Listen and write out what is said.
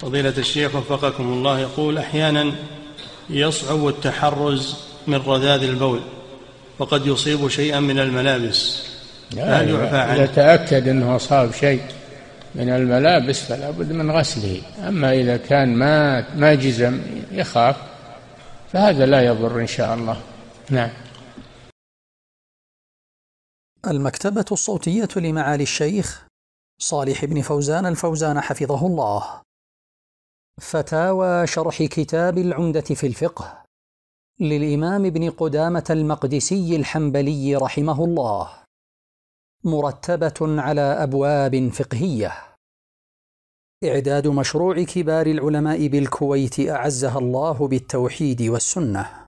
فضيلة الشيخ وفقكم الله يقول أحيانا يصعب التحرز من رذاذ البول وقد يصيب شيئا من الملابس. هل يعفى عنه؟ إذا تأكد أنه أصاب شيء من الملابس فلا بد من غسله. أما إذا كان ما ما جزم يخاف فهذا لا يضر إن شاء الله. نعم. المكتبة الصوتية لمعالي الشيخ صالح بن فوزان الفوزان حفظه الله. فتاوى شرح كتاب العمدة في الفقه للإمام ابن قدامة المقدسي الحنبلي رحمه الله مرتبة على أبواب فقهية. إعداد مشروع كبار العلماء بالكويت أعزها الله بالتوحيد والسنة.